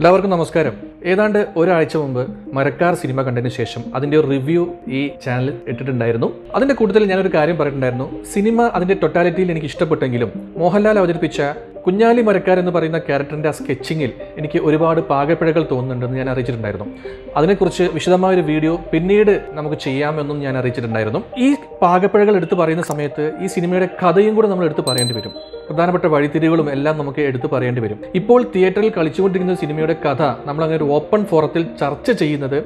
എല്ലാവർക്കും നമസ്കാരം. ഏതാണ്ട് ഒരാഴ്ച മുമ്പ് മരക്കാർ സിനിമ കണ്ടതിന് ശേഷം അതിന്റെ ഒരു റിവ്യൂ ഈ ചാനലിൽ ഇട്ടിട്ടുണ്ടായിരുന്നു. അതിന്റെ കൂട്ടത്തിൽ ഞാനൊരു കാര്യം പറഞ്ഞിട്ടുണ്ടായിരുന്നു. സിനിമ അതിന്റെ ടൊട്ടാലിറ്റിയിൽ എനിക്ക് ഇഷ്ടപ്പെട്ടെങ്കിലും മോഹൻലാൽ അവതരിപ്പിച്ച കുഞ്ഞാലി മരക്കാർ എന്ന് പറയുന്ന ക്യാരക്ടറിന്റെ ആ സ്കെച്ചിങ്ങിൽ എനിക്ക് ഒരുപാട് പാകപ്പിഴകൾ തോന്നുന്നുണ്ടെന്ന് ഞാൻ അറിയിച്ചിട്ടുണ്ടായിരുന്നു. അതിനെക്കുറിച്ച് വിശദമായ ഒരു വീഡിയോ പിന്നീട് നമുക്ക് ചെയ്യാമെന്നും ഞാൻ അറിയിച്ചിട്ടുണ്ടായിരുന്നു. ഈ പാകപ്പിഴകൾ എടുത്തു പറയുന്ന സമയത്ത് ഈ സിനിമയുടെ കഥയും കൂടെ നമ്മൾ എടുത്തു പറയേണ്ടി വരും. പ്രധാനപ്പെട്ട വഴിത്തിരിവുകളും എല്ലാം നമുക്ക് എടുത്തു പറയേണ്ടി വരും. ഇപ്പോൾ തിയേറ്ററിൽ കളിച്ചുകൊണ്ടിരിക്കുന്ന സിനിമയുടെ കഥ നമ്മൾ അങ്ങനെ ഒരു ഓപ്പൺ ഫോറത്തിൽ ചർച്ച ചെയ്യുന്നത്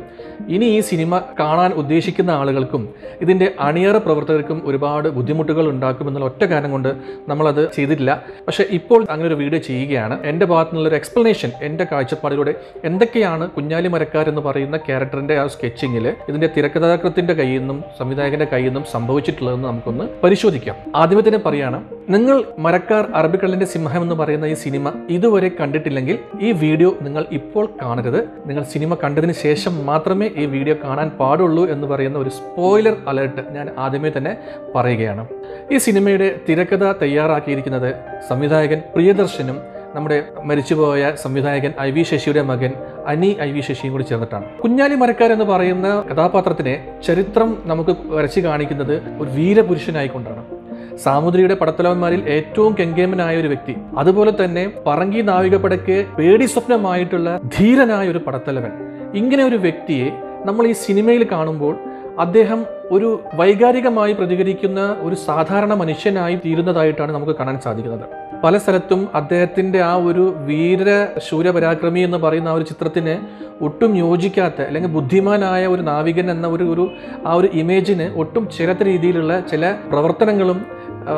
ഇനി ഈ സിനിമ കാണാൻ ഉദ്ദേശിക്കുന്ന ആളുകൾക്കും ഇതിന്റെ അണിയറ പ്രവർത്തകർക്കും ഒരുപാട് ബുദ്ധിമുട്ടുകൾ ഉണ്ടാക്കുമെന്നുള്ള ഒറ്റ കാരണം കൊണ്ട് നമ്മളത് ചെയ്തിട്ടില്ല. പക്ഷേ ഇപ്പോൾ അങ്ങനെ ഒരു വീഡിയോ ചെയ്യുകയാണ്. എന്റെ ഭാഗത്തു നിന്നുള്ളൊരു എക്സ്പ്ലനേഷൻ എന്റെ കാഴ്ചപ്പാടിലൂടെ എന്തൊക്കെയാണ് കുഞ്ഞാലി മരക്കാർ എന്ന് പറയുന്ന ക്യാരക്ടറിന്റെ ആ സ്കെച്ചിങ്ങിൽ ഇതിന്റെ തിരക്കഥാകൃത്തിന്റെ കയ്യിൽ നിന്നും സംവിധായകന്റെ കയ്യിൽ നിന്നും സംഭവിച്ചിട്ടുള്ളതെന്ന് നമുക്കൊന്ന് പരിശോധിക്കാം. ആദ്യമേ തന്നെ പറയാണ് നിങ്ങൾ മരക്കാർ അറബിക്കടലിന്റെ സിംഹം എന്ന് പറയുന്ന ഈ സിനിമ ഇതുവരെ കണ്ടിട്ടില്ലെങ്കിൽ ഈ വീഡിയോ നിങ്ങൾ ഇപ്പോൾ കാണരുത്. നിങ്ങൾ സിനിമ കണ്ടതിന് ശേഷം മാത്രമേ ഈ വീഡിയോ കാണാൻ പാടുള്ളൂ എന്ന് പറയുന്ന ഒരു സ്പോയിലർ അലേർട്ട് ഞാൻ ആദ്യമേ തന്നെ പറയുകയാണ്. ഈ സിനിമയുടെ തിരക്കഥ തയ്യാറാക്കിയിരിക്കുന്നത് സംവിധായകൻ പ്രിയദർശനും നമ്മുടെ മരിച്ചുപോയ സംവിധായകൻ ഐ വി ശശിയുടെ മകൻ അനി ഐ വി ശശിയും കൂടി ചേർന്നിട്ടാണ്. കുഞ്ഞാലി മരക്കാർ എന്ന് പറയുന്ന കഥാപാത്രത്തിനെ ചരിത്രം നമുക്ക് വരച്ചു കാണിക്കുന്നത് ഒരു വീരപുരുഷനായിക്കൊണ്ടാണ്. സാമുദ്രിയുടെ പടത്തലവന്മാരിൽ ഏറ്റവും കെങ്കേമനായ ഒരു വ്യക്തി. അതുപോലെ തന്നെ പറങ്കി നാവികപ്പടയ്ക്ക് പേടി സ്വപ്നമായിട്ടുള്ള ധീരനായ ഒരു പടത്തലവൻ. ഇങ്ങനെ ഒരു വ്യക്തിയെ നമ്മൾ ഈ സിനിമയിൽ കാണുമ്പോൾ അദ്ദേഹം ഒരു വൈകാരികമായി പ്രതികരിക്കുന്ന ഒരു സാധാരണ മനുഷ്യനായി തീരുന്നതായിട്ടാണ് നമുക്ക് കാണാൻ സാധിക്കുന്നത്. പല സ്ഥലത്തും അദ്ദേഹത്തിന്റെ ആ ഒരു വീര ശൂരപരാക്രമി എന്ന് പറയുന്ന ആ ഒരു ചിത്രത്തിന് ഒട്ടും യോജിക്കാത്ത അല്ലെങ്കിൽ ബുദ്ധിമാനായ ഒരു നാവികൻ എന്ന ഒരു ഒരു ആ ഒരു ഇമേജിന് ഒട്ടും ചേരാത്ത രീതിയിലുള്ള ചില പ്രവർത്തനങ്ങളും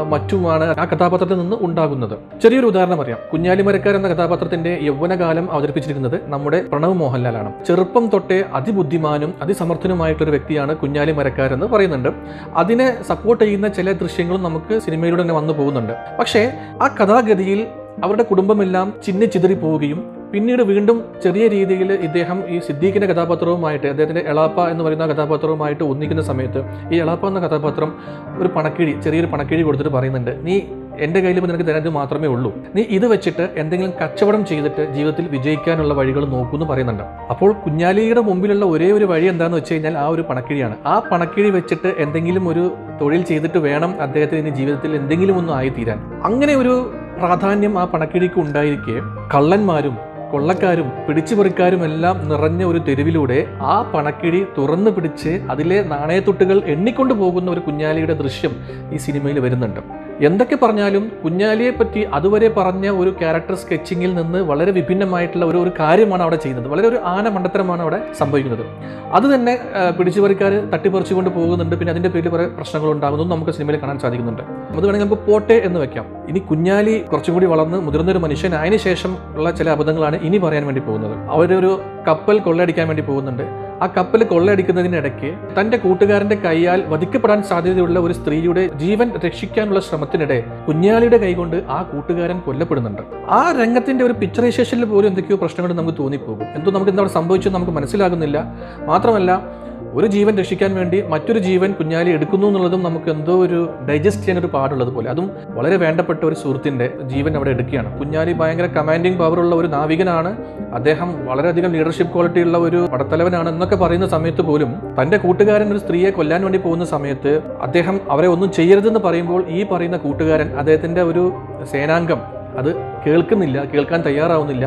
മറ്റുമാണ് ആ കഥാപാത്രത്തിൽ നിന്ന് ഉണ്ടാകുന്നത്. ചെറിയൊരു ഉദാഹരണം പറയാം കുഞ്ഞാലിമരക്കാർ എന്ന കഥാപാത്രത്തിന്റെ യൗവനകാലം അവതരിപ്പിച്ചിരിക്കുന്നത് നമ്മുടെ പ്രണവ് മോഹൻലാലാണ്. ചെറുപ്പം തൊട്ടേ അതിബുദ്ധിമാനും അതിസമർത്ഥനുമായിട്ടൊരു വ്യക്തിയാണ് കുഞ്ഞാലി മരക്കാർ എന്ന് പറയുന്നുണ്ട്. അതിനെ സപ്പോർട്ട് ചെയ്യുന്ന ചില ദൃശ്യങ്ങളും നമുക്ക് സിനിമയിലൂടെ തന്നെ വന്നു പോകുന്നുണ്ട്. പക്ഷേ ആ കഥാഗതിയിൽ അവരുടെ കുടുംബമെല്ലാം ചിന്നി ചിതറി പോവുകയും പിന്നീട് വീണ്ടും ചെറിയ രീതിയിൽ ഇദ്ദേഹം ഈ സിദ്ദീഖിന്റെ കഥാപാത്രവുമായിട്ട് അദ്ദേഹത്തിന്റെ എളാപ്പ എന്ന് പറയുന്ന കഥാപാത്രവുമായിട്ട് ഒന്നിക്കുന്ന സമയത്ത് ഈ എളാപ്പ എന്ന കഥാപാത്രം ഒരു പണക്കിഴി ചെറിയൊരു പണക്കിഴി കൊടുത്തിട്ട് പറയുന്നുണ്ട് നീ എന്റെ കയ്യിൽ നിനക്ക് തരാൻ മാത്രമേ ഉള്ളൂ. നീ ഇത് വെച്ചിട്ട് എന്തെങ്കിലും കച്ചവടം ചെയ്തിട്ട് ജീവിതത്തിൽ വിജയിക്കാനുള്ള വഴികൾ നോക്കൂ എന്ന് പറയുന്നുണ്ട്. അപ്പോൾ കുഞ്ഞാലിയുടെ മുമ്പിലുള്ള ഒരേ ഒരു വഴി എന്താണെന്ന് വെച്ച് കഴിഞ്ഞാൽ ആ ഒരു പണക്കിഴിയാണ് ആ പണക്കിഴി വെച്ചിട്ട് എന്തെങ്കിലും ഒരു തൊഴിൽ ചെയ്തിട്ട് വേണം അദ്ദേഹത്തിന് ഇനി ജീവിതത്തിൽ എന്തെങ്കിലും ഒന്ന് ആയിത്തീരാൻ. അങ്ങനെ ഒരു പ്രാധാന്യം ആ പണക്കിഴിക്ക് ഉണ്ടായിരിക്കെ കള്ളന്മാരും കൊള്ളക്കാരും പിടിച്ചുപറിക്കാരും എല്ലാം നിറഞ്ഞ ഒരു തെരുവിലൂടെ ആ പണക്കിഴി തുറന്നു പിടിച്ച് അതിലെ നാണയത്തുട്ടുകൾ എണ്ണിക്കൊണ്ടു പോകുന്ന ഒരു കുഞ്ഞാലിയുടെ ദൃശ്യം ഈ സിനിമയിൽ വരുന്നുണ്ട്. എന്തൊക്കെ പറഞ്ഞാലും കുഞ്ഞാലിയെ പറ്റി അതുവരെ പറഞ്ഞ ഒരു ക്യാരക്ടർ സ്കെച്ചിങ്ങിൽ നിന്ന് വളരെ വിഭിന്നമായിട്ടുള്ള ഒരു ഒരു കാര്യമാണ് അവിടെ ചെയ്യുന്നത്. വളരെ ഒരു ആന മണ്ടത്തരമാണ് അവിടെ സംഭവിക്കുന്നത്. അത് തന്നെ പിടിച്ചുപറിക്കാർ തട്ടിപ്പറിച്ചുകൊണ്ട് പോകുന്നുണ്ട്. പിന്നെ അതിന്റെ പേരിൽ കുറേ പ്രശ്നങ്ങൾ ഉണ്ടാകുന്നതും നമുക്ക് സിനിമയിൽ കാണാൻ സാധിക്കുന്നുണ്ട്. അത് വേണമെങ്കിൽ നമുക്ക് പോട്ടെ എന്ന് വെക്കാം. ഇനി കുഞ്ഞാലി കുറച്ചും കൂടി വളർന്ന് മുതിർന്നൊരു മനുഷ്യൻ അതിന് ശേഷം ഉള്ള ചില അബദ്ധങ്ങളാണ് ഇനി പറയാൻ വേണ്ടി പോകുന്നത്. അവരൊരു കപ്പൽ കൊള്ളയടിക്കാൻ വേണ്ടി പോകുന്നുണ്ട്. ആ കപ്പൽ കൊള്ളയടിക്കുന്നതിനിടയ്ക്ക് തന്റെ കൂട്ടുകാരന്റെ കൈയാൽ വധിക്കപ്പെടാൻ സാധ്യതയുള്ള ഒരു സ്ത്രീയുടെ ജീവൻ രക്ഷിക്കാനുള്ള ശ്രമത്തിനിടെ കുഞ്ഞാലിയുടെ കൈകൊണ്ട് ആ കൂട്ടുകാരൻ കൊല്ലപ്പെടുന്നുണ്ട്. ആ രംഗത്തിന്റെ ഒരു പിക്ചറൈസേഷനിൽ പോലും എന്തൊക്കെയോ പ്രശ്നങ്ങൾ നമുക്ക് തോന്നിപ്പോകും. എന്തോ നമുക്ക് എന്താണ് സംഭവിച്ചത് നമുക്ക് മനസ്സിലാകുന്നില്ല. മാത്രമല്ല ഒരു ജീവൻ രക്ഷിക്കാൻ വേണ്ടി മറ്റൊരു ജീവൻ കുഞ്ഞാലി എടുക്കുന്നു എന്നുള്ളതും നമുക്ക് എന്തോ ഒരു ഡൈജസ്റ്റ് ചെയ്യാൻ ഒരു പാടുള്ളത് പോലെ. അതും വളരെ വേണ്ടപ്പെട്ട ഒരു സുഹൃത്തിന്റെ ജീവൻ അവിടെ എടുക്കുകയാണ്. കുഞ്ഞാലി ഭയങ്കര കമാൻഡിങ് പവറുള്ള ഒരു നാവികനാണ്. അദ്ദേഹം വളരെയധികം ലീഡർഷിപ്പ് ക്വാളിറ്റി ഉള്ള ഒരു പടത്തലവനാണ് എന്നൊക്കെ പറയുന്ന സമയത്ത് പോലും തന്റെ കൂട്ടുകാരൻ ഒരു സ്ത്രീയെ കൊല്ലാൻ വേണ്ടി പോകുന്ന സമയത്ത് അദ്ദേഹം അവരെ ഒന്നും ചെയ്യരുതെന്ന് പറയുമ്പോൾ ഈ പറയുന്ന കൂട്ടുകാരൻ അദ്ദേഹത്തിന്റെ ഒരു സേനാംഗം. അത് കേൾക്കുന്നില്ല കേൾക്കാൻ തയ്യാറാവുന്നില്ല.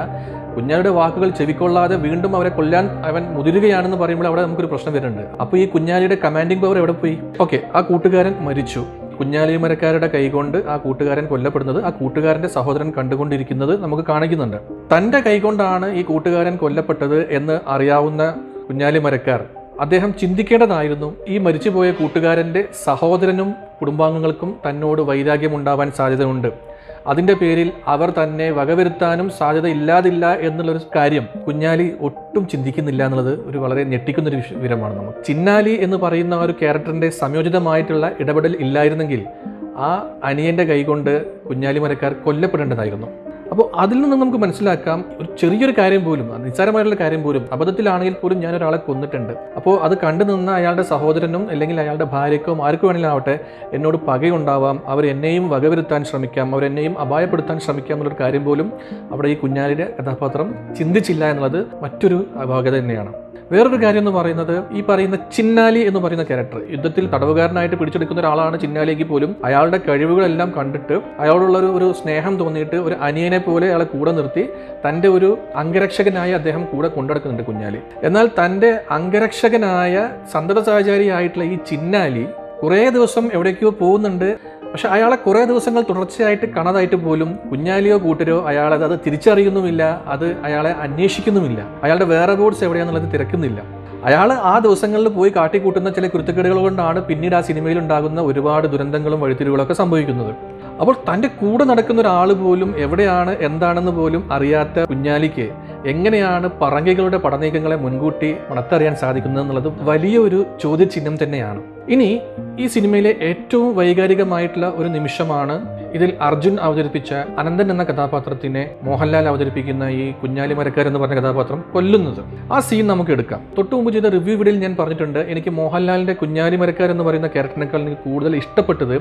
കുഞ്ഞാലിയുടെ വാക്കുകൾ ചെവിക്കൊള്ളാതെ വീണ്ടും അവരെ കൊല്ലാൻ അവൻ മുതിരുകയാണെന്ന് പറയുമ്പോൾ അവിടെ നമുക്കൊരു പ്രശ്നം വരുന്നുണ്ട്. അപ്പോൾ ഈ കുഞ്ഞാലിയുടെ കമാൻഡിംഗ് പവർ എവിടെ പോയി? ഓക്കെ ആ കൂട്ടുകാരൻ മരിച്ചു. കുഞ്ഞാലി മരക്കാരുടെ കൈകൊണ്ട് ആ കൂട്ടുകാരൻ കൊല്ലപ്പെടുന്നത് ആ കൂട്ടുകാരന്റെ സഹോദരൻ കണ്ടുകൊണ്ടിരിക്കുന്നത് നമുക്ക് കാണിക്കുന്നുണ്ട്. തന്റെ കൈകൊണ്ടാണ് ഈ കൂട്ടുകാരൻ കൊല്ലപ്പെട്ടത് എന്ന് അറിയാവുന്ന കുഞ്ഞാലി മരക്കാർ. അദ്ദേഹം ചിന്തിക്കേണ്ടതായിരുന്നു ഈ മരിച്ചുപോയ കൂട്ടുകാരന്റെ സഹോദരനും കുടുംബാംഗങ്ങൾക്കും തന്നോട് വൈരാഗ്യമുണ്ടാവാൻ സാധ്യതയുണ്ട്. അതിന്റെ പേരിൽ അവർ തന്നെ വകവരുത്താനും സാധ്യത ഇല്ലാതില്ല എന്നുള്ളൊരു കാര്യം കുഞ്ഞാലി ഒട്ടും ചിന്തിക്കുന്നില്ല എന്നുള്ളത് ഒരു വളരെ ഞെട്ടിക്കുന്നൊരു വിവരമാണ് നമുക്ക്. ചിന്നാലി എന്ന് പറയുന്ന ഒരു ക്യാരക്ടറിന്റെ സംയോജിതമായിട്ടുള്ള ഇടപെടൽ ഇല്ലായിരുന്നെങ്കിൽ ആ അനിയന്റെ കൈകൊണ്ട് കുഞ്ഞാലി മരക്കാർ കൊല്ലപ്പെടേണ്ടതായിരുന്നു. അപ്പോൾ അതിൽ നിന്ന് നമുക്ക് മനസ്സിലാക്കാം ഒരു ചെറിയൊരു കാര്യം പോലും നിസ്സാരമായിട്ടുള്ള കാര്യം പോലും അബദ്ധത്തിലാണെങ്കിൽ പോലും ഞാൻ ഒരാളെ കൊന്നിട്ടുണ്ട്. അപ്പോൾ അത് കണ്ടു നിന്ന അയാളുടെ സഹോദരനും അല്ലെങ്കിൽ അയാളുടെ ഭാര്യക്കോ ആർക്കു വേണമെങ്കിലും ആവട്ടെ എന്നോട് പകയുണ്ടാവാം. അവർ എന്നെയും വകവരുത്താൻ ശ്രമിക്കാം. അവർ എന്നെയും അപായപ്പെടുത്താൻ ശ്രമിക്കാം എന്നുള്ളൊരു കാര്യം പോലും അവിടെ ഈ കുഞ്ഞാലിയുടെ കഥാപാത്രം ചിന്തിച്ചില്ല എന്നുള്ളത് മറ്റൊരു അപാകത തന്നെയാണ്. വേറൊരു കാര്യം എന്ന് പറയുന്നത് ഈ പറയുന്ന ചിന്നാലി എന്ന് പറയുന്ന ക്യാരക്ടർ യുദ്ധത്തിൽ തടവുകാരനായിട്ട് പിടിച്ചെടുക്കുന്ന ഒരാളാണ് ചിന്നാലിക്ക് പോലും അയാളുടെ കഴിവുകളെല്ലാം കണ്ടിട്ട് അയാളുള്ള ഒരു സ്നേഹം തോന്നിയിട്ട് ഒരു അനിയനെ പോലെ അയാളെ കൂടെ നിർത്തി തന്റെ ഒരു അംഗരക്ഷകനായി അദ്ദേഹം കൂടെ കൊണ്ടെടുക്കുന്നുണ്ട് കുഞ്ഞാലി. എന്നാൽ തന്റെ അംഗരക്ഷകനായ സന്തത സഹചാരിയായിട്ടുള്ള ഈ ചിന്നാലി കുറേ ദിവസം എവിടേക്കോ പോകുന്നുണ്ട്. പക്ഷെ അയാളെ കുറേ ദിവസങ്ങൾ തുടർച്ചയായിട്ട് കാണാതായിട്ട് പോലും കുഞ്ഞാലിയോ കൂട്ടരോ അയാളെ അത് തിരിച്ചറിയുന്നുമില്ല അത് അയാളെ അന്വേഷിക്കുന്നുമില്ല. അയാളുടെ വേറെ ബോർഡ്സ് എവിടെയാണെന്നുള്ളത് തിരക്കുന്നില്ല. അയാൾ ആ ദിവസങ്ങളിൽ പോയി കാട്ടിക്കൂട്ടുന്ന ചില കുരുത്തക്കേടുകൾ കൊണ്ടാണ് പിന്നീട് ആ സിനിമയിൽ ഉണ്ടാകുന്ന ഒരുപാട് ദുരന്തങ്ങളും വഴിത്തിരിവുകളൊക്കെ സംഭവിക്കുന്നത്. അപ്പോൾ തന്റെ കൂടെ നടക്കുന്ന ഒരാൾ പോലും എവിടെയാണ് എന്താണെന്ന് പോലും അറിയാത്ത കുഞ്ഞാലിക്ക് എങ്ങനെയാണ് പറങ്കികളുടെ പടനീക്കങ്ങളെ മുൻകൂട്ടി മണത്തറിയാൻ സാധിക്കുന്നത് എന്നുള്ളത് വലിയൊരു ചോദ്യചിഹ്നം തന്നെയാണ്. ഇനി ഈ സിനിമയിലെ ഏറ്റവും വൈകാരികമായിട്ടുള്ള ഒരു നിമിഷമാണ് ഇതിൽ അർജുൻ അവതരിപ്പിച്ച അനന്തൻ എന്ന കഥാപാത്രത്തിനെ മോഹൻലാൽ അവതരിപ്പിക്കുന്ന ഈ കുഞ്ഞാലി മരക്കാർ എന്ന് പറഞ്ഞ കഥാപാത്രം കൊല്ലുന്നത്. ആ സീൻ നമുക്ക് എടുക്കാം. തൊട്ടു മുമ്പ് ചെയ്ത റിവ്യൂ വീഡിയോയിൽ ഞാൻ പറഞ്ഞിട്ടുണ്ട് എനിക്ക് മോഹൻലാലിന്റെ കുഞ്ഞാലി മരക്കാർ എന്ന് പറയുന്ന ക്യാരക്ടറിനേക്കാൾ എനിക്ക് കൂടുതൽ ഇഷ്ടപ്പെട്ടത്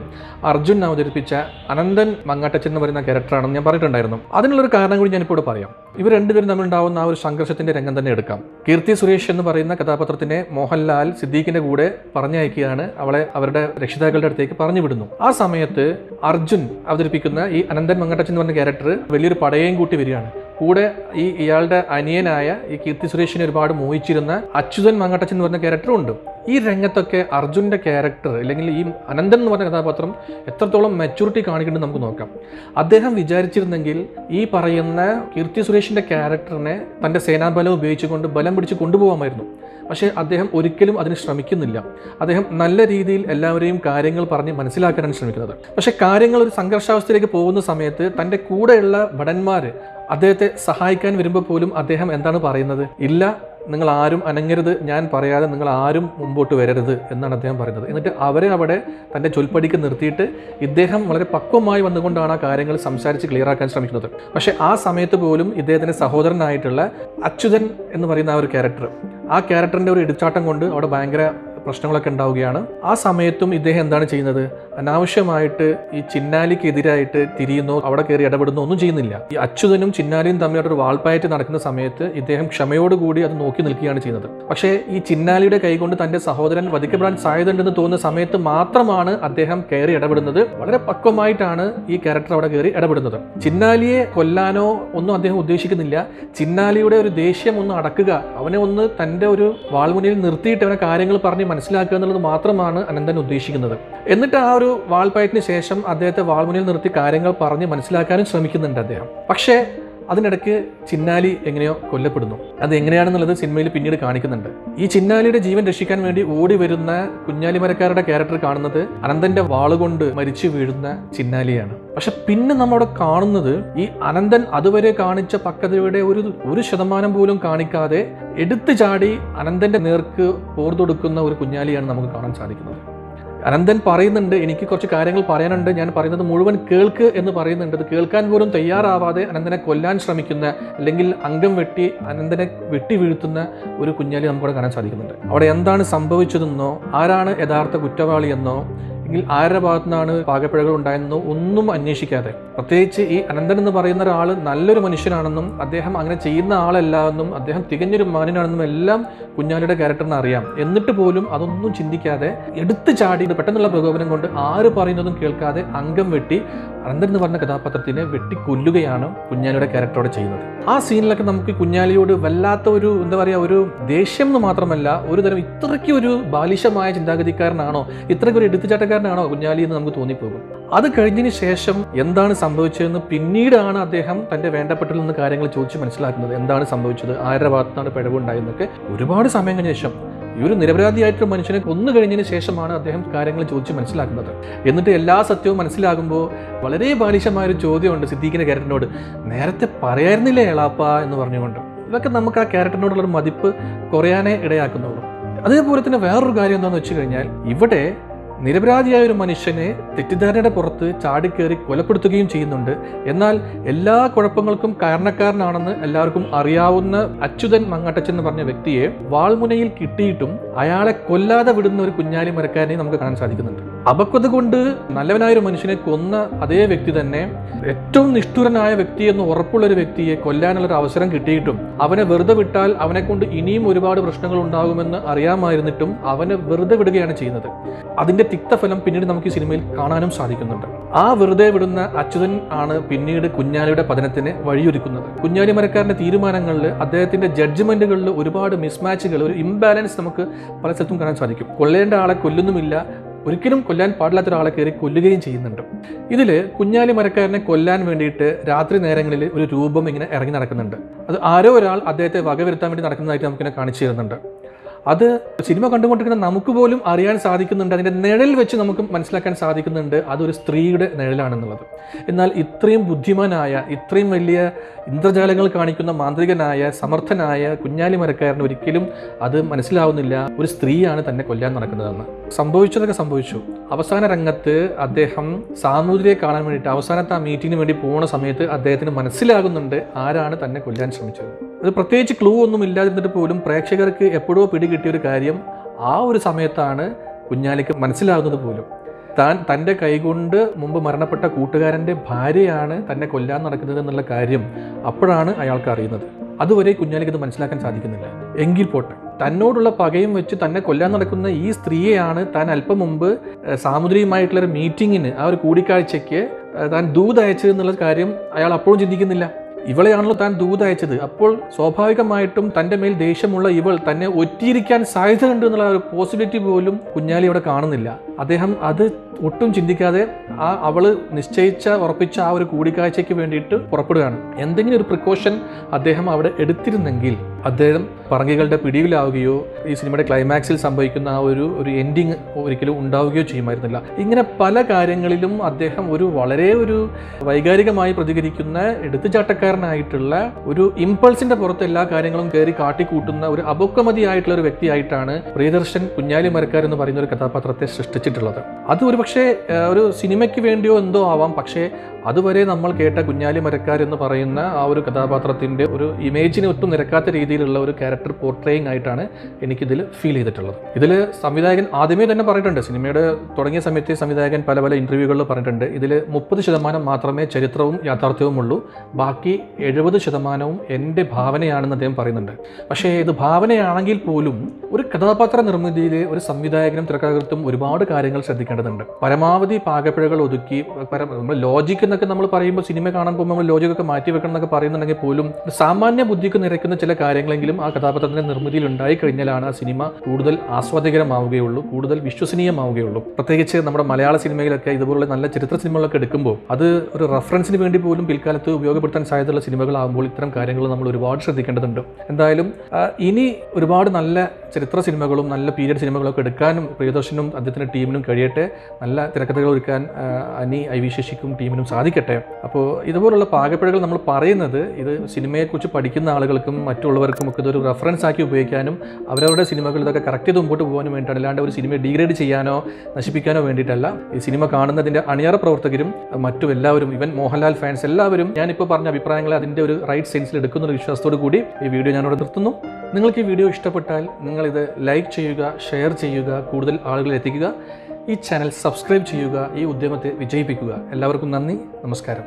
അർജുൻ അവതരിപ്പിച്ച അനന്തൻ മങ്ങാട്ടച്ചൻ എന്ന് പറയുന്ന ക്യാരക്ടറാണെന്ന് ഞാൻ പറഞ്ഞിട്ടുണ്ടായിരുന്നു. അതിനുള്ള ഒരു കാരണം കൂടി ഞാനിപ്പോൾ പറയാം. ഇവർ രണ്ടുപേരും തമ്മിലുണ്ടാവുന്ന ആ ഒരു സംഘർഷത്തിന്റെ രംഗം തന്നെ എടുക്കാം. കീർത്തി സുരേഷ് എന്ന് പറയുന്ന കഥാപാത്രത്തിനെ മോഹൻലാൽ സിദ്ദീഖിന്റെ കൂടെ പറഞ്ഞയക്കുകയാണ് അവളെ അവരുടെ രക്ഷിതാക്കളുടെ അടുത്തേക്ക് പറഞ്ഞു വിടുന്നു ആ സമയത്ത് അർജുൻ അവതരിപ്പിക്കുന്ന ഈ അനന്തൻ മങ്ങട്ടച്ചൻ എന്ന് പറഞ്ഞ ക്യാരക്ടർ വലിയൊരു പടയേയും കൂട്ടി വരികയാണ്. കൂടെ ഈ ഇയാളുടെ അനിയനായ ഈ കീർത്തി സുരേഷിനെ ഒരുപാട് മോഹിച്ചിരുന്ന അച്യുതൻ മങ്ങട്ടച്ചൻ എന്ന് പറഞ്ഞ ക്യാരക്ടറും ഉണ്ട്. ഈ രംഗത്തൊക്കെ അർജുന്റെ ക്യാരക്ടർ അല്ലെങ്കിൽ ഈ അനന്തൻ എന്ന് പറഞ്ഞ കഥാപാത്രം എത്രത്തോളം മെച്ചൂരിറ്റി കാണിക്കുന്നു നമുക്ക് നോക്കാം. അദ്ദേഹം വിചാരിച്ചിരുന്നെങ്കിൽ ഈ പറയുന്ന കീർത്തി സുരേഷിന്റെ ക്യാരക്ടറിനെ തന്റെ സേനാബലം ഉപയോഗിച്ചുകൊണ്ട് ബലം പിടിച്ച് കൊണ്ടുപോകാമായിരുന്നു. പക്ഷേ അദ്ദേഹം ഒരിക്കലും അതിന് ശ്രമിക്കുന്നില്ല. അദ്ദേഹം നല്ല രീതിയിൽ എല്ലാവരെയും കാര്യങ്ങൾ പറഞ്ഞ് മനസ്സിലാക്കാനാണ് ശ്രമിക്കുന്നത്. പക്ഷേ കാര്യങ്ങൾ ഒരു സംഘർഷാവസ്ഥയിലേക്ക് പോകുന്ന സമയത്ത് തന്റെ കൂടെയുള്ള ഭടന്മാർ അദ്ദേഹത്തെ സഹായിക്കാൻ വരുമ്പോൾ പോലും അദ്ദേഹം എന്താണ് പറയുന്നത്? ഇല്ല നിങ്ങൾ ആരും അനങ്ങരുത് ഞാൻ പറയാതെ നിങ്ങൾ ആരും മുമ്പോട്ട് വരരുത് എന്നാണ് അദ്ദേഹം പറയുന്നത്. എന്നിട്ട് അവരെ അവിടെ തന്റെ ചൊൽപ്പടിക്ക് നിർത്തിയിട്ട് ഇദ്ദേഹം വളരെ പക്വമായി വന്നുകൊണ്ടാണ് ആ കാര്യങ്ങൾ സംസാരിച്ച് ക്ലിയർ ആക്കാൻ ശ്രമിക്കുന്നത്. പക്ഷേ ആ സമയത്ത് പോലും ഇദ്ദേഹത്തിന്റെ സഹോദരനായിട്ടുള്ള അച്യുതൻ എന്ന് പറയുന്ന ആ ഒരു ക്യാരക്ടർ ആ ക്യാരക്ടറിന്റെ ഒരു എടുച്ചാട്ടം കൊണ്ട് അവിടെ ഭയങ്കര പ്രശ്നങ്ങളൊക്കെ ഉണ്ടാവുകയാണ്. ആ സമയത്തും ഇദ്ദേഹം എന്താണ് ചെയ്യുന്നത്? അനാവശ്യമായിട്ട് ഈ ചിന്നാലിക്കെതിരായിട്ട് തിരിയുന്നു അവിടെ കയറി ഇടപെടുന്നു ഒന്നും ചെയ്യുന്നില്ല. ഈ അച്യുതനും ചിന്നാലിയും തമ്മിലുള്ള ഒരു വാൾപ്പായറ്റ് നടക്കുന്ന സമയത്ത് ഇദ്ദേഹം ക്ഷമയോടുകൂടി അത് നോക്കി നിൽക്കുകയാണ് ചെയ്യുന്നത്. പക്ഷേ ഈ ചിന്നാലിയുടെ കൈകൊണ്ട് തന്റെ സഹോദരൻ വധിക്കപ്പെടാൻ സാധ്യതയുണ്ടെന്ന് തോന്നുന്ന സമയത്ത് മാത്രമാണ് അദ്ദേഹം കയറി ഇടപെടുന്നത്. വളരെ പക്വമായിട്ടാണ് ഈ ക്യാരക്ടർ അവിടെ കയറി ഇടപെടുന്നത്. ചിന്നാലിയെ കൊല്ലാനോ ഒന്നും അദ്ദേഹം ഉദ്ദേശിക്കുന്നില്ല. ചിന്നാലിയുടെ ഒരു ദേഷ്യം ഒന്ന് അടക്കുക അവനെ ഒന്ന് തന്റെ ഒരു വാൾമുനയിൽ നിർത്തിയിട്ട് അവനെ കാര്യങ്ങൾ പറഞ്ഞ് മനസ്സിലാക്കുക എന്നുള്ളത് മാത്രമാണ് അനന്തൻ ഉദ്ദേശിക്കുന്നത്. എന്നിട്ട് ആ ഒരു വാൾപ്പയറ്റിന് ശേഷം അദ്ദേഹത്തെ വാൾമുനിൽ നിർത്തി കാര്യങ്ങൾ പറഞ്ഞ് മനസ്സിലാക്കാനും ശ്രമിക്കുന്നുണ്ട് അദ്ദേഹം. പക്ഷേ അതിനിടയ്ക്ക് ചിന്നാലി എങ്ങനെയോ കൊല്ലപ്പെടുന്നു. അത് എങ്ങനെയാണെന്നുള്ളത് സിനിമയിൽ പിന്നീട് കാണിക്കുന്നുണ്ട്. ഈ ചിന്നാലിയുടെ ജീവൻ രക്ഷിക്കാൻ വേണ്ടി ഓടി വരുന്ന കുഞ്ഞാലിമരക്കാരുടെ ക്യാരക്ടർ കാണുന്നത് അനന്തന്റെ വാളുകൊണ്ട് മരിച്ചു വീഴുന്ന ചിന്നാലിയാണ്. പക്ഷെ പിന്നെ നമ്മളവിടെ കാണുന്നത് ഈ അനന്തൻ അതുവരെ കാണിച്ച പക്വതയുടെ ഒരു ഒരു ശതമാനം പോലും കാണിക്കാതെ എടുത്തു ചാടി അനന്തന്റെ നേർക്ക് പോർതൊടുക്കുന്ന ഒരു കുഞ്ഞാലിയാണ് നമുക്ക് കാണാൻ സാധിക്കുന്നത്. അനന്തൻ പറയുന്നുണ്ട് എനിക്ക് കുറച്ച് കാര്യങ്ങൾ പറയാനുണ്ട്. ഞാൻ പറയുന്നത് മുഴുവൻ കേൾക്ക് എന്ന് പറയുന്നുണ്ട്. അത് കേൾക്കാൻ പോലും തയ്യാറാവാതെ അനന്തനെ കൊല്ലാൻ ശ്രമിക്കുന്ന അല്ലെങ്കിൽ അംഗം വെട്ടി അനന്തനെ വെട്ടി വീഴ്ത്തുന്ന ഒരു കുഞ്ഞാലി നമുക്കവിടെ കാണാൻ സാധിക്കുന്നുണ്ട്. അവിടെ എന്താണ് സംഭവിച്ചതെന്നോ ആരാണ് യഥാർത്ഥ കുറ്റവാളി എങ്കിൽ ആരുടെ ഭാഗത്തു നിന്നാണ് പാകപ്പിഴകൾ ഉണ്ടായെന്നോ ഒന്നും അന്വേഷിക്കാതെ. പ്രത്യേകിച്ച് ഈ അനന്തൻ എന്ന് പറയുന്ന ഒരാൾ നല്ലൊരു മനുഷ്യനാണെന്നും അദ്ദേഹം അങ്ങനെ ചെയ്യുന്ന ആളല്ല എന്നും അദ്ദേഹം തികഞ്ഞൊരു മാനിനാണെന്നും എല്ലാം കുഞ്ഞാലിയുടെ ക്യാരക്ടറിന് അറിയാം. എന്നിട്ട് പോലും അതൊന്നും ചിന്തിക്കാതെ എടുത്തു ചാടി പെട്ടെന്നുള്ള പ്രകോപനം കൊണ്ട് ആര് പറയുന്നതും കേൾക്കാതെ അംഗം വെട്ടി അനന്തൻ എന്ന് പറഞ്ഞ കഥാപാത്രത്തിനെ വെട്ടിക്കൊല്ലുകയാണ് കുഞ്ഞാലിയുടെ ക്യാരക്ടറോട് ചെയ്യുന്നത്. ആ സീനിലൊക്കെ നമുക്ക് കുഞ്ഞാലിയോട് വല്ലാത്ത ഒരു എന്താ പറയുക ഒരു ദേഷ്യം എന്ന് മാത്രമല്ല ഒരു തരം ഇത്രയ്ക്ക് ഒരു ബാലിശമായ ചിന്താഗതിക്കാരനാണോ ഇത്രയ്ക്ക് ഒരു എടുത്തുചാട്ടക്കാരനാണോ കുഞ്ഞാലി എന്ന് നമുക്ക് തോന്നിപ്പോകും. അത് കഴിഞ്ഞതിന് ശേഷം എന്താണ് സംഭവിച്ചതെന്ന് പിന്നീടാണ് അദ്ദേഹം തന്റെ വേണ്ടപ്പെട്ടിൽ നിന്ന് കാര്യങ്ങൾ ചോദിച്ച് മനസ്സിലാക്കുന്നത്. എന്താണ് സംഭവിച്ചത്? ആരുടെ ഭാഗത്താണ് പിഴവുണ്ടായെന്നൊക്കെ ഒരുപാട് സമയം കഴിഞ്ഞ ശേഷം ഈ ഒരു നിരപരാധിയായിട്ടൊരു മനുഷ്യനെ കൊന്നു കഴിഞ്ഞതിന് ശേഷമാണ് അദ്ദേഹം കാര്യങ്ങൾ ചോദിച്ച് മനസ്സിലാക്കുന്നത്. എന്നിട്ട് എല്ലാ സത്യവും മനസ്സിലാകുമ്പോൾ വളരെ ബാലിശമായൊരു ചോദ്യമുണ്ട് സിദ്ദീഖിന്റെ ക്യാരക്ടറിനോട്. നേരത്തെ പറയായിരുന്നില്ലേ എളാപ്പ? എന്ന് പറഞ്ഞുകൊണ്ട്. ഇതൊക്കെ നമുക്ക് ആ ക്യാരക്ടറിനോടുള്ളൊരു മതിപ്പ് കുറയാനേ ഇടയാക്കുന്നുള്ളൂ. അതേപോലെ തന്നെ വേറൊരു കാര്യം എന്താണെന്ന് വെച്ച് കഴിഞ്ഞാൽ ഇവിടെ നിരപരാധിയായ ഒരു മനുഷ്യനെ തെറ്റിദ്ധാരണയുടെ പുറത്ത് ചാടിക്കേറി കൊലപ്പെടുത്തുകയും ചെയ്യുന്നുണ്ട്. എന്നാൽ എല്ലാ കുഴപ്പങ്ങൾക്കും കാരണക്കാരനാണെന്ന് എല്ലാവർക്കും അറിയാവുന്ന അച്യുതൻ മങ്ങാട്ടച്ചൻ എന്ന് പറഞ്ഞ വ്യക്തിയെ വാൾമുനയിൽ കിട്ടിയിട്ടും അയാളെ കൊല്ലാതെ വിടുന്ന ഒരു കുഞ്ഞാലി മരക്കാരനെ നമുക്ക് കാണാൻ സാധിക്കുന്നുണ്ട്. അപക്വത കൊണ്ട് നല്ലവനായ ഒരു മനുഷ്യനെ കൊന്ന അതേ വ്യക്തി തന്നെ ഏറ്റവും നിഷ്ഠുരനായ വ്യക്തി എന്ന് ഉറപ്പുള്ള ഒരു വ്യക്തിയെ കൊല്ലാനുള്ള ഒരു അവസരം കിട്ടിയിട്ടും അവനെ വെറുതെ വിട്ടാൽ അവനെ കൊണ്ട് ഇനിയും ഒരുപാട് പ്രശ്നങ്ങൾ ഉണ്ടാകുമെന്ന് അറിയാമായിരുന്നിട്ടും അവനെ വെറുതെ വിടുകയാണ് ചെയ്യുന്നത്. അതിന്റെ തിക്തഫലം പിന്നീട് നമുക്ക് ഈ സിനിമയിൽ കാണാനും സാധിക്കുന്നുണ്ട്. ആ വെറുതെ വിടുന്ന അച്യുതൻ ആണ് പിന്നീട് കുഞ്ഞാലിയുടെ പതനത്തിന് വഴിയൊരുക്കുന്നത്. കുഞ്ഞാലി മരക്കാരന്റെ തീരുമാനങ്ങളിൽ അദ്ദേഹത്തിന്റെ ജഡ്ജ്മെന്റുകളിൽ ഒരുപാട് മിസ്മാച്ചുകൾ ഒരു ഇംബാലൻസ് നമുക്ക് പല സ്ഥലത്തും കാണാൻ സാധിക്കും. കൊല്ലേണ്ട ആളെ കൊല്ലുന്നുമില്ല. ഒരിക്കലും കൊല്ലാൻ പാടില്ലാത്ത ഒരാളെ കയറി കൊല്ലുകയും ചെയ്യുന്നുണ്ട്. ഇതിൽ കുഞ്ഞാലി മരക്കാരനെ കൊല്ലാൻ വേണ്ടിയിട്ട് രാത്രി നേരങ്ങളിൽ ഒരു രൂപം ഇങ്ങനെ ഇറങ്ങി നടക്കുന്നുണ്ട്. അത് ആരോ ഒരാൾ അദ്ദേഹത്തെ വകവരുത്താൻ വേണ്ടി നടക്കുന്നതായിട്ട് നമുക്കിങ്ങനെ കാണിച്ചു തരുന്നുണ്ട്. അത് സിനിമ കണ്ടുകൊണ്ടിരിക്കുന്ന നമുക്ക് പോലും അറിയാൻ സാധിക്കുന്നുണ്ട്. അതിന്റെ നിഴൽ വെച്ച് നമുക്ക് മനസ്സിലാക്കാൻ സാധിക്കുന്നുണ്ട്. അതൊരു സ്ത്രീയുടെ നിഴലാണെന്നുള്ളത്. എന്നാൽ ഇത്രയും ബുദ്ധിമാനായ ഇത്രയും വലിയ ഇന്ദ്രജാലങ്ങൾ കാണിക്കുന്ന മാന്ത്രികനായ സമർത്ഥനായ കുഞ്ഞാലി മരക്കാരന് ഒരിക്കലും അത് മനസ്സിലാവുന്നില്ല. ഒരു സ്ത്രീയാണ് തന്നെ കൊല്ലാൻ നടക്കുന്നതെന്ന്. സംഭവിച്ചതൊക്കെ സംഭവിച്ചു. അവസാന രംഗത്ത് അദ്ദേഹം സാമൂതിരിയെ കാണാൻ വേണ്ടിയിട്ട് അവസാനത്തെ ആ മീറ്റിങ്ങിന് വേണ്ടി പോകുന്ന സമയത്ത് അദ്ദേഹത്തിന് മനസ്സിലാകുന്നുണ്ട് ആരാണ് തന്നെ കൊല്ലാൻ ശ്രമിച്ചത്. അത് പ്രത്യേകിച്ച് ക്ലൂ ഒന്നും ഇല്ലാതിരുന്നിട്ട് പോലും പ്രേക്ഷകർക്ക് എപ്പോഴോ പിടികിട്ടിയ ഒരു കാര്യം ആ ഒരു സമയത്താണ് കുഞ്ഞാലിക്ക് മനസ്സിലാകുന്നത് പോലും. താൻ തന്റെ കൈകൊണ്ട് മുമ്പ് മരണപ്പെട്ട കൂട്ടുകാരന്റെ ഭാര്യയാണ് തന്നെ കൊല്ലാൻ നടക്കുന്നത് എന്നുള്ള കാര്യം അപ്പോഴാണ് അയാൾക്ക് അറിയുന്നത്. അതുവരെ കുഞ്ഞാലിക്ക് ഇത് മനസ്സിലാക്കാൻ സാധിക്കുന്നില്ല. എങ്കിൽ പോട്ടെ. തന്നോടുള്ള പകയും വെച്ച് തന്നെ കൊല്ലാൻ നടക്കുന്ന ഈ സ്ത്രീയെയാണ് താൻ അല്പം മുമ്പ് സാമുദ്രികമായിട്ടുള്ള ഒരു മീറ്റിങ്ങിന് ആ ഒരു കൂടിക്കാഴ്ചയ്ക്ക് താൻ ദൂത് അയച്ചത് എന്നുള്ള കാര്യം അയാൾ അപ്പോഴും ചിന്തിക്കുന്നില്ല. ഇവളെയാണല്ലോ താൻ ദൂത് അയച്ചത് അപ്പോൾ സ്വാഭാവികമായിട്ടും തന്റെ മേൽ ദേഷ്യമുള്ള ഇവൾ തന്നെ ഒറ്റിയിരിക്കാൻ സാധ്യതയുണ്ട് എന്നുള്ള ഒരു പോസിബിലിറ്റി പോലും കുഞ്ഞാലി ഇവിടെ കാണുന്നില്ല. അദ്ദേഹം അത് ഒട്ടും ചിന്തിക്കാതെ ആ അവൾ നിശ്ചയിച്ച ഉറപ്പിച്ച ആ ഒരു കൂടിക്കാഴ്ചയ്ക്ക് വേണ്ടിയിട്ട് പുറപ്പെടുകയാണ്. എന്തെങ്കിലും ഒരു പ്രിക്കോഷൻ അദ്ദേഹം അവിടെ എടുത്തിരുന്നെങ്കിൽ അദ്ദേഹം പറങ്കികളുടെ പിടിയിലാവുകയോ ഈ സിനിമയുടെ ക്ലൈമാക്സിൽ സംഭവിക്കുന്ന ആ ഒരു ഒരു എൻഡിങ് ഒരിക്കലും ഉണ്ടാവുകയോ ചെയ്യുമായിരുന്നില്ല. ഇങ്ങനെ പല കാര്യങ്ങളിലും അദ്ദേഹം ഒരു വളരെ ഒരു വൈകാരികമായി പ്രതികരിക്കുന്ന എടുത്തുചാട്ടക്കാരനായിട്ടുള്ള ഒരു ഇമ്പൾസിന്റെ പുറത്ത് എല്ലാ കാര്യങ്ങളും കയറി കാട്ടിക്കൂട്ടുന്ന ഒരു അപക്വമതിയായിട്ടുള്ള ഒരു വ്യക്തിയായിട്ടാണ് പ്രിയദർശൻ കുഞ്ഞാലി മരക്കാർ എന്ന് പറയുന്ന ഒരു കഥാപാത്രത്തെ സൃഷ്ടിച്ചിട്ടുള്ളത് അത് ഒരു പക്ഷേ ഒരു സിനിമയ്ക്ക് വേണ്ടിയോ എന്തോ ആവാം. പക്ഷേ അതുവരെ നമ്മൾ കേട്ട കുഞ്ഞാലി മരക്കാർ എന്ന് പറയുന്ന ആ ഒരു കഥാപാത്രത്തിന്റെ ഒരു ഇമേജിന് ഒട്ടും നിരക്കാത്ത രീതിയിലുള്ള ഒരു ക്യാരക്ടർ പോർട്രേയിങ് ആയിട്ടാണ് എനിക്കിതിൽ ഫീൽ ചെയ്തിട്ടുള്ളത്. ഇതിൽ സംവിധായകൻ ആദ്യമേ തന്നെ പറഞ്ഞിട്ടുണ്ട് സിനിമയുടെ തുടങ്ങിയ സമയത്തെ സംവിധായകൻ പല പല ഇന്റർവ്യൂകളിൽ പറഞ്ഞിട്ടുണ്ട് ഇതിൽ മുപ്പത് ശതമാനം മാത്രമേ ചരിത്രവും യാഥാർത്ഥ്യവും ഉള്ളൂ ബാക്കി എഴുപത് ശതമാനവും എന്റെ ഭാവനയാണെന്ന് അദ്ദേഹം പറയുന്നുണ്ട്. പക്ഷേ ഇത് ഭാവനയാണെങ്കിൽ പോലും ഒരു കഥാപാത്ര നിർമ്മിതിയിൽ ഒരു സംവിധായകനും തിരക്കഥാകൃത്തും ഒരുപാട് കാര്യങ്ങൾ ശ്രദ്ധിക്കേണ്ടതുണ്ട്. പരമാവധി പാകപ്പിഴകൾ ഒതുക്കി നമ്മൾ ലോജിക് എന്നൊക്കെ നമ്മൾ പറയുമ്പോൾ സിനിമ കാണാൻ പോകുമ്പോൾ നമ്മൾ ലോജിക്കൊക്കെ മാറ്റി വെക്കണം എന്നൊക്കെ പറയുന്നുണ്ടെങ്കിൽ പോലും സാമാന്യ ബുദ്ധിക്ക് നിരക്കുന്ന ചില കാര്യങ്ങളെങ്കിലും ആ കഥാപാത്രത്തിന്റെ നിർമ്മിതിയിൽ ഉണ്ടായി കഴിഞ്ഞാലാണ് ആ സിനിമ കൂടുതൽ ആസ്വാദികരമാവുകയുള്ളൂ കൂടുതൽ വിശ്വസനീയമാവുകയുള്ളൂ. പ്രത്യേകിച്ച് നമ്മുടെ മലയാള സിനിമയിലൊക്കെ ഇതുപോലുള്ള നല്ല ചരിത്ര സിനിമകളൊക്കെ എടുക്കുമ്പോൾ അത് ഒരു റെഫറൻസിന് വേണ്ടി പോലും പിൽക്കാലത്ത് ഉപയോഗപ്പെടുത്താൻ സാധ്യതയുള്ള സിനിമകളാകുമ്പോൾ ഇത്തരം കാര്യങ്ങൾ നമ്മൾ ഒരുപാട് ശ്രദ്ധിക്കേണ്ടതുണ്ട്. എന്തായാലും ഇനി ഒരുപാട് നല്ല ചരിത്ര സിനിമകളും നല്ല പീരിയഡ് സിനിമകളൊക്കെ എടുക്കാനും പ്രിയദർശനും അദ്ദേഹത്തിന്റെ ടീമിനും കഴിയട്ടെ. നല്ല തിരക്കഥകൾ ഒരുക്കാൻ അനി ഐ വിശേഷിക്കും ശശിക്കും ടീമിനും സാധിക്കട്ടെ അപ്പോൾ ഇതുപോലുള്ള പാകപ്പിഴകൾ നമ്മൾ പറയുന്നത് ഇത് സിനിമയെക്കുറിച്ച് പഠിക്കുന്ന ആളുകൾക്കും മറ്റുള്ളവർക്കും ഒക്കെ ഇതൊരു റെഫറൻസ് ആക്കി ഉപയോഗിക്കാനും അവരവരുടെ സിനിമകൾ ഇതൊക്കെ കറക്റ്റ് ചെയ്ത് മുമ്പോട്ട് പോകാനും വേണ്ടിയിട്ടാണ് അല്ലാണ്ട് ഒരു സിനിമയെ ഡീഗ്രേഡ് ചെയ്യാനോ നശിപ്പിക്കാനോ വേണ്ടിയിട്ടല്ല. ഈ സിനിമ കാണുന്നതിന്റെ അണിയറ പ്രവർത്തകരും മറ്റും എല്ലാവരും ഇവൻ മോഹൻലാൽ ഫാൻസ് എല്ലാവരും ഞാനിപ്പോൾ പറഞ്ഞ അഭിപ്രായങ്ങൾ അതിന്റെ ഒരു റൈറ്റ് സെൻസിൽ എടുക്കുന്ന ഒരു വിശ്വാസത്തോടു കൂടി ഈ വീഡിയോ ഞാനിവിടെ നിർത്തുന്നു. നിങ്ങൾക്ക് ഈ വീഡിയോ ഇഷ്ടപ്പെട്ടാൽ നിങ്ങളിത് ലൈക്ക് ചെയ്യുക ഷെയർ ചെയ്യുക കൂടുതൽ ആളുകളിൽ എത്തിക്കുക. ഈ ചാനൽ സബ്സ്ക്രൈബ് ചെയ്യുക ഈ ഉദ്യമത്തെ വിജയിപ്പിക്കുക. എല്ലാവർക്കും നന്ദി നമസ്കാരം.